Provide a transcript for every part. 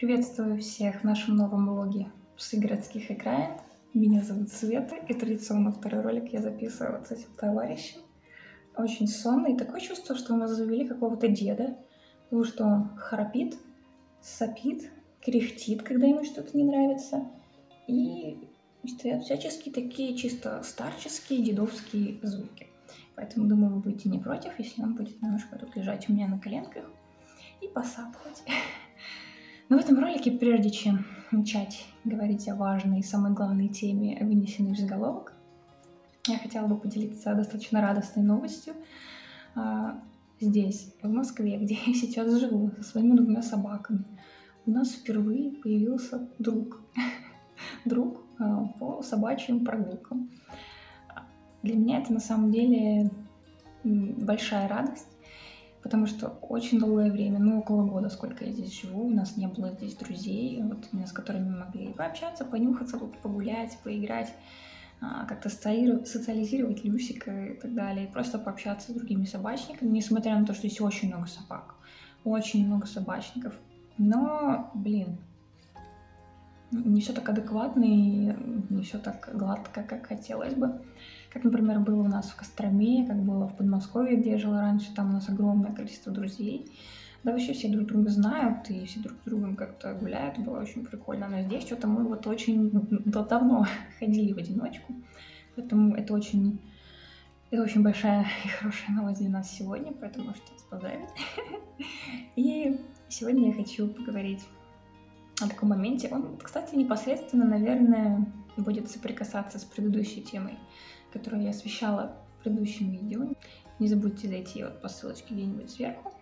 Приветствую всех в нашем новом блоге «Псы городских окраин». Меня зовут Света, и традиционно второй ролик я записываю вот с этим товарищем. Очень сонный, такое чувство, что нас завели какого-то деда, потому что он храпит, сопит, кряхтит, когда ему что-то не нравится, и стоят всяческие такие чисто старческие, дедовские звуки. Поэтому, думаю, вы будете не против, если он будет немножко тут лежать у меня на коленках и посапывать. Но в этом ролике, прежде чем начать говорить о важной и самой главной теме, вынесенной в заголовок, я хотела бы поделиться достаточно радостной новостью. А, здесь, в Москве, где я сейчас живу со своими двумя собаками, у нас впервые появился друг. друг а, по собачьим прогулкам. Для меня это на самом деле большая радость, потому что очень долгое время, ну около года, сколько я здесь живу, у нас не было здесь друзей, вот, с которыми мы могли пообщаться, понюхаться, погулять, поиграть, а, как-то социализировать Люсика и так далее, и просто пообщаться с другими собачниками, несмотря на то, что здесь очень много собак, очень много собачников. Но, блин, не все так адекватно и не все так гладко, как хотелось бы. Как, например, было у нас в Костроме, как было в Подмосковье, где я жила раньше, там у нас огромное количество друзей. Да вообще все друг друга знают, и все друг с другом как-то гуляют, было очень прикольно. Но здесь что-то мы вот очень давно ходили в одиночку, поэтому это очень, это очень большая и хорошая новость для нас сегодня, поэтому можете вас поздравить. И сегодня я хочу поговорить о таком моменте. Он, кстати, непосредственно, наверное, будет соприкасаться с предыдущей темой которую я освещала в предыдущем видео. Не забудьте зайти вот по ссылочке где-нибудь сверху,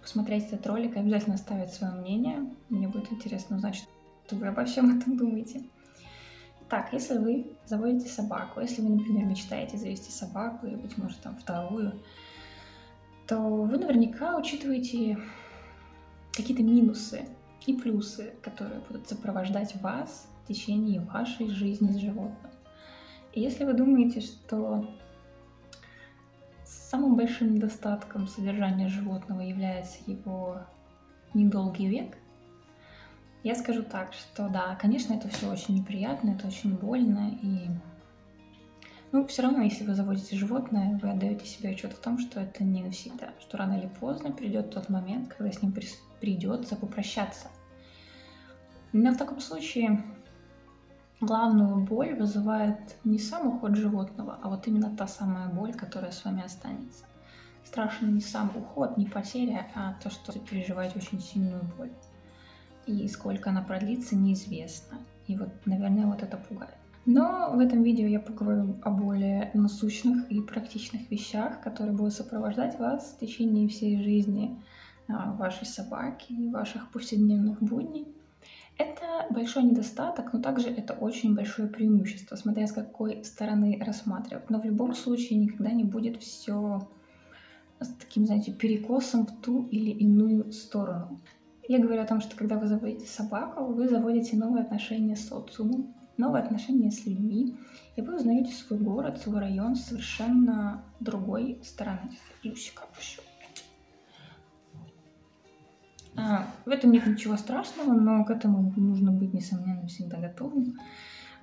посмотреть этот ролик и обязательно оставить свое мнение. Мне будет интересно узнать, что вы обо всем этом думаете. Так, если вы заводите собаку, если вы, например, мечтаете завести собаку или, быть может, там вторую, то вы наверняка учитываете какие-то минусы и плюсы, которые будут сопровождать вас в течение вашей жизни с животным. И если вы думаете, что самым большим недостатком содержания животного является его недолгий век, я скажу так, что да, конечно, это все очень неприятно, это очень больно, и ну, все равно, если вы заводите животное, вы отдаете себе отчет в том, что это не навсегда, что рано или поздно придет тот момент, когда с ним придется попрощаться. Но в таком случае главную боль вызывает не сам уход животного, а вот именно та самая боль, которая с вами останется. Страшен не сам уход, не потеря, а то, что переживаете очень сильную боль. И сколько она продлится, неизвестно. И вот, наверное, вот это пугает. Но в этом видео я поговорю о более насущных и практичных вещах, которые будут сопровождать вас в течение всей жизни а, вашей собаки и ваших повседневных будней. Это большой недостаток, но также это очень большое преимущество, смотря с какой стороны рассматривать. Но в любом случае никогда не будет все с таким, знаете, перекосом в ту или иную сторону. Я говорю о том, что когда вы заводите собаку, вы заводите новые отношения с социумом, новые отношения с людьми, и вы узнаете свой город, свой район совершенно другой стороны. Люсика, пощупай. А, в этом нет ничего страшного, но к этому нужно быть, несомненно, всегда готовым.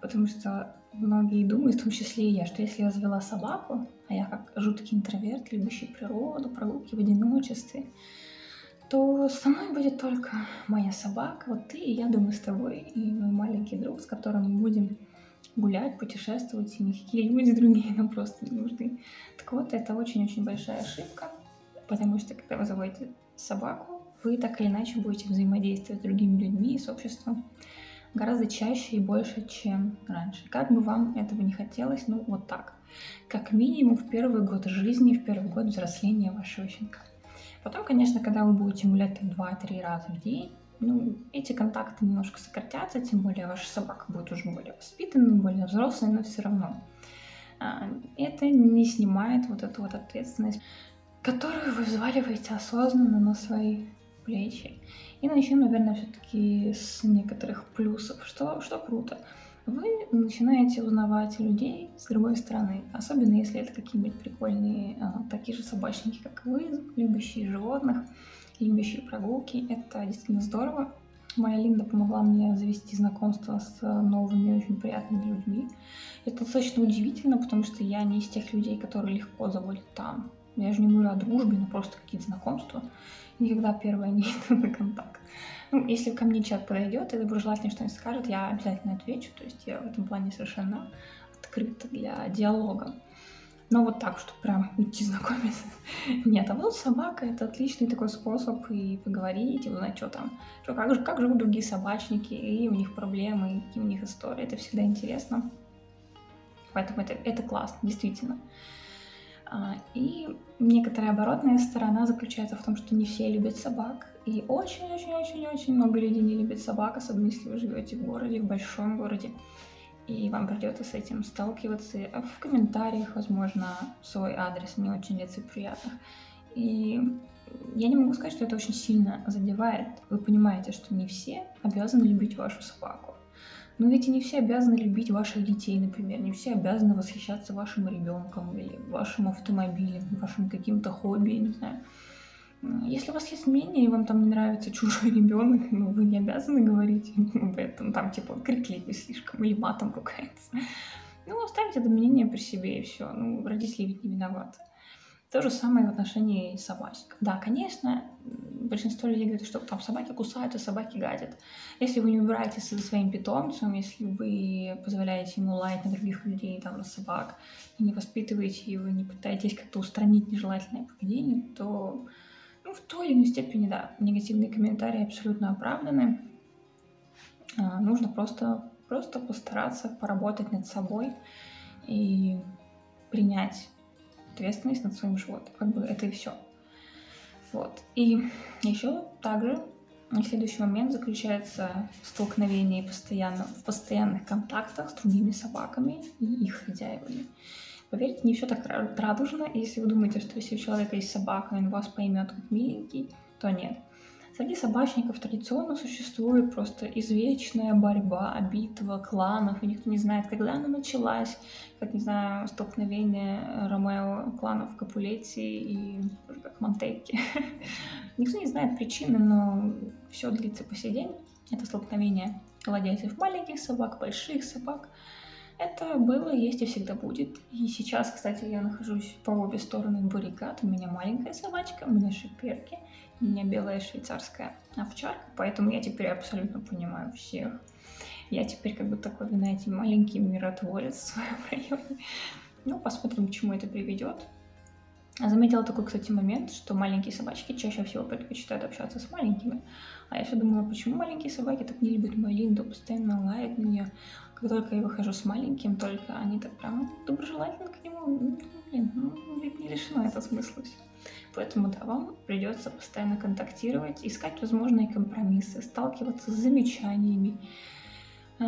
Потому что многие думают, в том числе и я, что если я завела собаку, а я как жуткий интроверт, любящий природу, прогулки в одиночестве, то со мной будет только моя собака, вот ты и я думаю с тобой, и мой маленький друг, с которым мы будем гулять, путешествовать, и никакие люди другие нам просто не нужны. Так вот, это очень-очень большая ошибка, потому что когда вы заводите собаку, вы так или иначе будете взаимодействовать с другими людьми и с обществом гораздо чаще и больше, чем раньше. Как бы вам этого не хотелось, ну вот так. Как минимум в первый год жизни, в первый год взросления вашего щенка. Потом, конечно, когда вы будете гулять там 2-3 раза в день, ну, эти контакты немножко сократятся, тем более ваша собака будет уже более воспитанной, более взрослой, но все равно. А, это не снимает вот эту вот ответственность, которую вы взваливаете осознанно на свои плечи. И начнем, наверное, все-таки с некоторых плюсов, что, что круто. Вы начинаете узнавать людей с другой стороны, особенно если это какие-нибудь прикольные а, такие же собачники, как вы, любящие животных, любящие прогулки. Это действительно здорово. моя Линда помогла мне завести знакомство с новыми, очень приятными людьми. Это достаточно удивительно, потому что я не из тех людей, которые легко заводят там. Я же не говорю о дружбе, но просто какие-то знакомства. Никогда первое не иду на контакт. Ну, если ко мне человек подойдет и доброжелательно что-нибудь скажет, я обязательно отвечу. То есть я в этом плане совершенно открыта для диалога. Но вот так, что прям идти знакомиться. Нет, а вот собака — это отличный такой способ и поговорить, и узнать, что там, что, как, же, как живут другие собачники, и у них проблемы, и у них истории. Это всегда интересно. Поэтому это, это классно, действительно. А, и некоторая оборотная сторона заключается в том, что не все любят собак. И очень-очень-очень-очень много людей не любят собак, особенно если вы живете в городе, в большом городе и вам придется с этим сталкиваться в комментариях, возможно, свой адрес не очень лицеприятных. И я не могу сказать, что это очень сильно задевает. Вы понимаете, что не все обязаны любить вашу собаку. Но ведь и не все обязаны любить ваших детей, например. Не все обязаны восхищаться вашим ребенком или вашим автомобилем, вашим каким-то хобби, не знаю. Если у вас есть мнение, и вам там не нравится чужой ребенок, ну, вы не обязаны говорить об этом, там, типа, крикливый слишком или матом ругается. Ну, оставьте это мнение при себе, и все. Ну, родители ведь не виноваты. То же самое в отношении собачек. Да, конечно, большинство людей говорят, что там собаки кусают, а собаки гадят. Если вы не убираетесь со своим питомцем, если вы позволяете ему лаять на других людей, там, на собак, и не воспитываете его, не пытаетесь как-то устранить нежелательное поведение, то ну, в той или иной степени, да, негативные комментарии абсолютно оправданы. А, нужно просто, просто постараться поработать над собой и принять ответственность над своим животным. Как бы это и все. Вот. И еще также следующий момент заключается в столкновении постоянно, в постоянных контактах с другими собаками и их хозяевами. Поверьте, не все так радужно. Если вы думаете, что если у человека есть собака, он вас поймет как миленький, то нет. Среди собачников традиционно существует просто извечная борьба, битва кланов, и никто не знает, когда она началась, как, не знаю, столкновение Ромео кланов Капулетти и как Монтекки. никто не знает причины, но все длится по сей день. Это столкновение владельцев маленьких собак, больших собак — это было, есть и всегда будет. И сейчас, кстати, я нахожусь по обе стороны баррикад. У меня маленькая собачка, у меня шиперки, у меня белая швейцарская овчарка, поэтому я теперь абсолютно понимаю всех. Я теперь как бы такой, знаете, маленький миротворец в своем районе. Ну, посмотрим, к чему это приведет. Заметила такой, кстати, момент, что маленькие собачки чаще всего предпочитают общаться с маленькими. А я все думала, почему маленькие собаки так не любят мою Линду, постоянно лают на нее. Как только я выхожу с маленьким, только они так прям доброжелательно к нему, ну, блин, ну, не лишено это смысла. Поэтому, да, вам придется постоянно контактировать, искать возможные компромиссы, сталкиваться с замечаниями, э,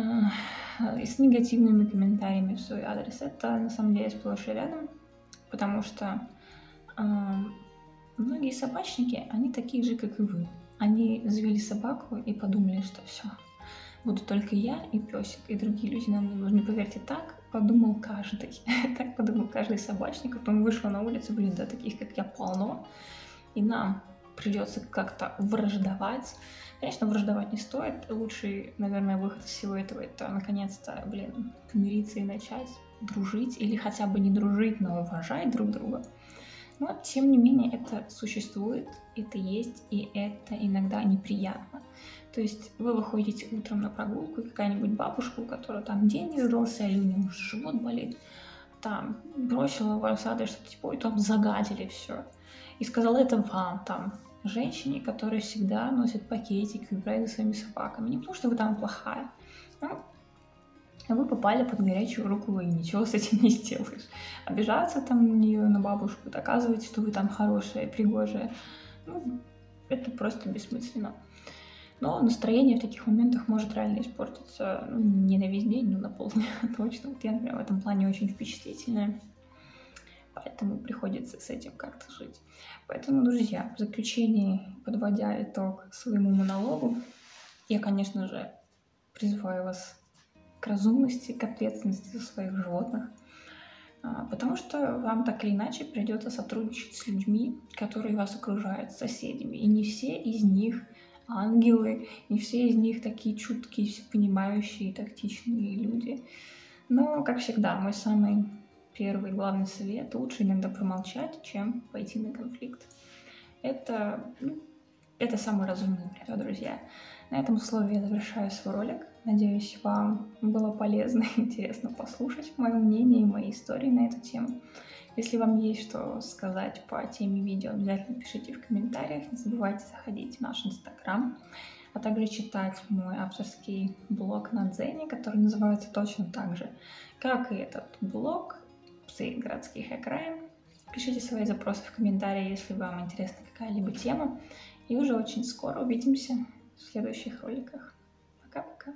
с негативными комментариями в свой адрес. Это на самом деле сплошь и рядом, потому что многие собачники, они такие же, как и вы. Они завели собаку и подумали, что все, буду только я и песик, и другие люди нам не нужны. Поверьте, так подумал каждый. так подумал каждый собачник. Потом вышел на улицу, блин, да таких, как я, полно. И нам придется как-то враждовать. Конечно, враждовать не стоит. Лучший, наверное, выход из всего этого это наконец-то, блин, помириться и начать дружить. Или хотя бы не дружить, но уважать друг друга. Но, тем не менее, это существует, это есть, и это иногда неприятно. То есть вы выходите утром на прогулку, и какая-нибудь бабушка, у которой там день не задался, или у нее живот болит, там бросила вас адрес, типа, и там загадили все. И сказала это вам, там, женщине, которая всегда носит пакетик и играет за своими собаками. Не потому, что вы там плохая. Ну, вы попали под горячую руку, и ничего с этим не сделаешь. Обижаться там на нее, на бабушку, доказывать, что вы там хорошая, пригожая, ну, это просто бессмысленно. Но настроение в таких моментах может реально испортиться ну, не на весь день, но на полдня точно. Вот я, например, в этом плане очень впечатлительная. Поэтому приходится с этим как-то жить. Поэтому, друзья, в заключении, подводя итог своему монологу, я, конечно же, призываю вас к разумности, к ответственности за своих животных, а, потому что вам так или иначе придется сотрудничать с людьми, которые вас окружают, с соседями, и не все из них ангелы, не все из них такие чуткие, все понимающие, тактичные люди. Но, как всегда, мой самый первый главный совет — лучше иногда промолчать, чем пойти на конфликт. Это, ну, это самый разумный вариант, друзья. На этом условии я завершаю свой ролик. Надеюсь, вам было полезно и интересно послушать мое мнение и мои истории на эту тему. Если вам есть что сказать по теме видео, обязательно пишите в комментариях. Не забывайте заходить в наш инстаграм, а также читать мой авторский блог на Дзене, который называется точно так же, как и этот блог «Псы городских окраин». Пишите свои запросы в комментарии, если вам интересна какая-либо тема. И уже очень скоро увидимся в следующих роликах. Пока-пока.